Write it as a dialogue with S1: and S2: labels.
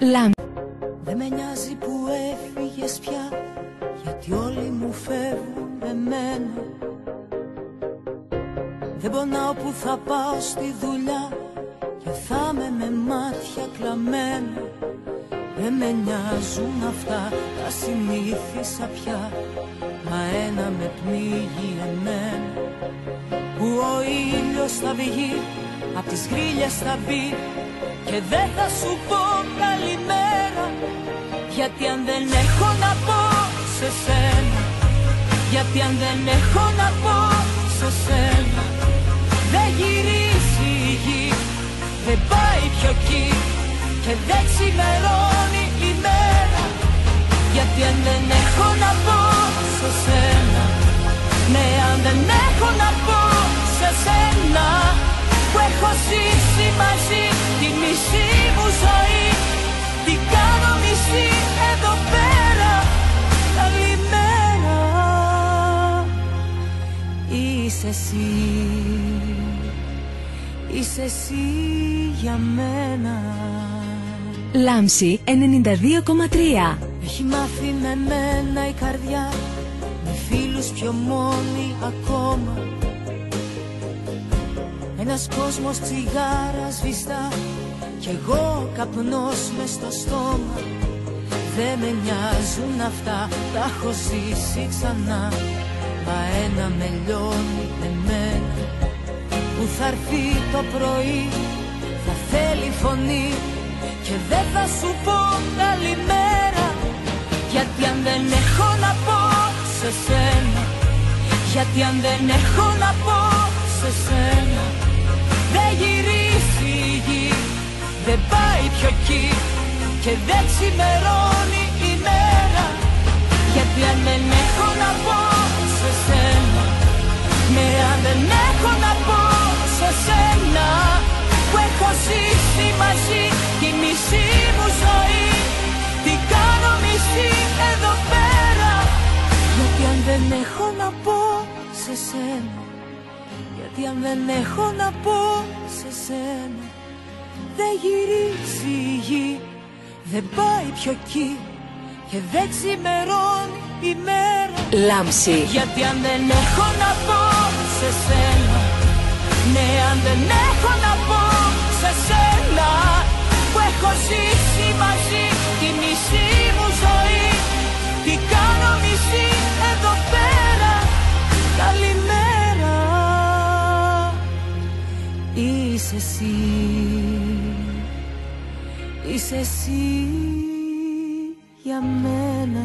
S1: Λάμ.
S2: Δεν με νοιάζει που έφυγες πια Γιατί όλοι μου φεύγουν εμένα Δεν πονάω που θα πάω στη δουλειά Και θα με με μάτια κλαμμένα. Δεν με νοιάζουν αυτά Τα συνήθισα πια Μα ένα με πνίγει εμένα. Που ο ήλιος θα βγει Απ' τις γρίλες θα μπει και δεν θα σου πω καλημέρα Γιατί αν δεν έχω να πω σε σένα Γιατί αν δεν έχω να πω σε σένα Δεν γυρίζει η γη Δεν πάει πιο εκεί Και δεν ξημερώνει η μέρα. Γιατί αν δεν έχω να πω σε σένα Ναι αν δεν έχω να πω σε σένα που έχω ζήσει μαζί τη μισή μου ζωή. Τι κάνω μισή εδώ πέρα Καλημέρα Είσαι εσύ Είσαι εσύ για μένα.
S1: Λάμψη 92,3
S2: Έχει μάθει με μένα η καρδιά Με φίλους πιο μόνοι ακόμα. Ένας κόσμος τσιγάρας σβηστά Κι εγώ καπνός μες στο στόμα. Δεν με νοιάζουν αυτά Τα έχω ζήσει ξανά. Μα ένα με λιώνει εμένα Που θα έρθει το πρωί Θα θέλει φωνή. Και δεν θα σου πω καλημέρα. Γιατί αν δεν έχω να πω σε σένα. Γιατί αν δεν έχω να πω πιο εκεί Και δεν ξημερώνει η μέρα. Γιατί αν δεν έχω να πω σε σένα Ναι αν δεν έχω να πω σε σένα Που έχω ζήσει μαζί Τη μισή μου ζωή Τι κάνω μισή εδώ πέρα. Γιατί αν δεν έχω να πω σε σένα γιατί αν δεν έχω να πω σε σένα Δεν γυρίζει η γη Δεν πάει πιο εκεί Και δεν ξημερώνει η μέρα.
S1: Λάμψη.
S2: Γιατί αν δεν έχω να πω σε σένα Ναι αν δεν έχω να πω σε σένα Που έχω ζήσει μαζί Τη μισή μου ζωή Τι κάνω μισή εδώ πέρα Καλημέρα. Είσαι εσύ Είσαι εσύ για μένα